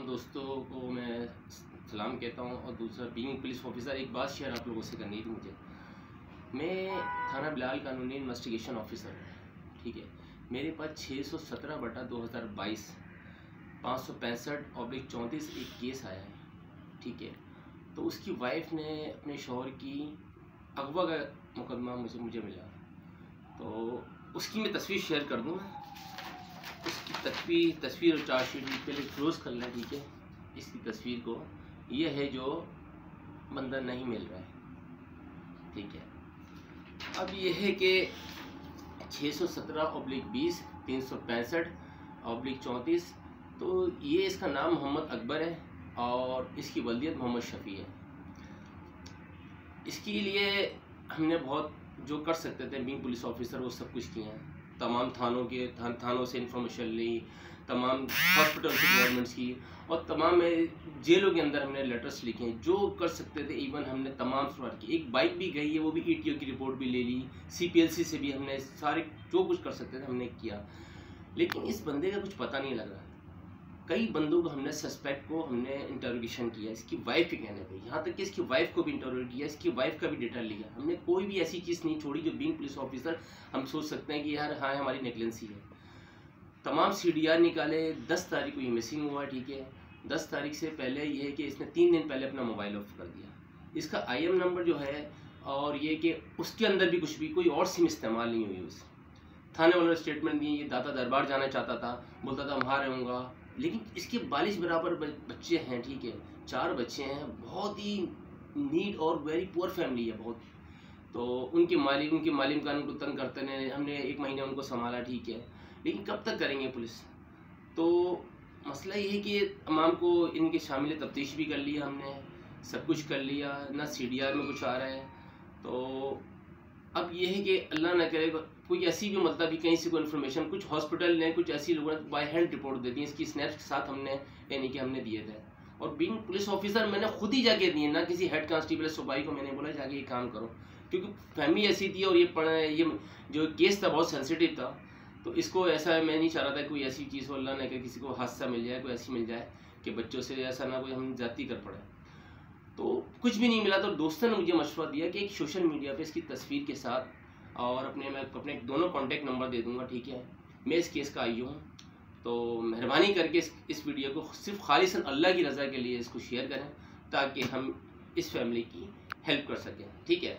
तमाम दोस्तों को मैं सलाम कहता हूँ और दूसरा बीइंग पुलिस ऑफिसर, एक बात शेयर आप लोगों से करनी थी मुझे। मैं थाना बिलाल कानूनी इन्वेस्टिगेशन ऑफिसर हूँ, ठीक है? मेरे पास 617 बटा 2022 पाँच सौ पैंसठ ऑब्लिक चौंतीस एक केस आया है, ठीक है? तो उसकी वाइफ ने अपने शोहर की अगवा का मुकदमा मुझे मुझे मिला। तो उसकी मैं तस्वीर शेयर कर दूँ तस्वीर तस्वीर और चार्जशीट पहले क्लोज कर लें, ठीक है? इसकी तस्वीर को। ये है जो बंदा नहीं मिल रहा है, ठीक है? अब यह है कि 617 ऑब्लिक बीस, तीन सौ पैंसठ ऑब्लिक चौंतीस तो ये इसका नाम मोहम्मद अकबर है और इसकी वल्दियत मोहम्मद शफ़ी है। इसके लिए हमने बहुत जो कर सकते थे बींग पुलिस ऑफिसर वो सब कुछ किए हैं। तमाम थानों के थान, थानों से इंफॉर्मेशन ली तमाम हॉस्पिटल से गवर्नमेंट्स की और तमाम जेलों के अंदर हमने लेटर्स लिखे हैं। जो कर सकते थे इवन हमने तमाम सवाल की एक बाइक भी गई है वो भी ई e की रिपोर्ट भी ले ली। सीपीएलसी से भी हमने सारे जो कुछ कर सकते थे हमने किया। लेकिन इस बंदे का कुछ पता नहीं लग रहा। कई बंदों को हमने सस्पेक्ट को हमने इंटरोगेशन किया, इसकी वाइफ के कहने पे। यहाँ तक कि इसकी वाइफ को भी इंटरोगेट किया, इसकी वाइफ का भी डेटा लिया। हमने कोई भी ऐसी चीज़ नहीं छोड़ी जो बींग पुलिस ऑफिसर हम सोच सकते हैं कि यार हाँ हमारी नेगलेंसी है तमाम सीडीआर निकाले, दस तारीख को ये मिसिंग हुआ, ठीक है। दस तारीख से पहले ये है कि इसने तीन दिन पहले अपना मोबाइल ऑफ़ कर दिया। इसका आईएम नंबर जो है, और ये कि उसके अंदर भी कुछ भी, कोई और सिम इस्तेमाल नहीं हुई उस। थाने वालों ने स्टेटमेंट दिए ये दाता दरबार जाना चाहता था, बोलता था वहाँ रहूँगा लेकिन इसके बालिश बराबर बच्चे हैं, ठीक है। चार बच्चे हैं, बहुत ही नीड और वेरी पुअर फैमिली है बहुत। तो उनके मालिक उनके मालिक का उनको तंग करते हैं, हमने एक महीने उनको संभाला, ठीक है। लेकिन कब तक करेंगे पुलिस? तो मसला ये है कि तमाम को इनके शामिल तफ्तीश भी कर लिया हमने, सब कुछ कर लिया, ना सी में कुछ आ रहा है। तो अब ये है कि अल्लाह ना करे, कोई ऐसी भी मतलब कि कहीं से कोई इन्फॉर्मेशन कुछ हॉस्पिटल ने कुछ ऐसी लोगों ने बाई हैंड रिपोर्ट दे दी, इसकी स्नैप्स के साथ हमने, यानी कि हमने दिए थे। और बींग पुलिस ऑफिसर मैंने खुद ही जाके दिए, ना किसी हेड कांस्टेबल सुबाई को मैंने बोला, जाके ये काम करो। क्योंकि फैमिली ऐसी थी और ये ये जो केस था बहुत सेंसिटिव था। तो इसको ऐसा मैं नहीं चाह रहा था कोई ऐसी चीज़ हो, अल्लाह ना कि किसी को हादसा मिल जाए, कोई ऐसी मिल जाए कि बच्चों से ऐसा ना कोई हम जाती कर पड़े। तो कुछ भी नहीं मिला तो दोस्तों ने मुझे मशवरा दिया कि एक सोशल मीडिया पे इसकी तस्वीर के साथ, और अपने मैं अपने दोनों कॉन्टैक्ट नंबर दे दूँगा, ठीक है? मैं इस केस का आई हूँ तो मेहरबानी करके इस इस वीडियो को सिर्फ़ खालिश अल्लाह की रज़ा के लिए इसको शेयर करें, ताकि हम इस फैमिली की हेल्प कर सकें, ठीक है?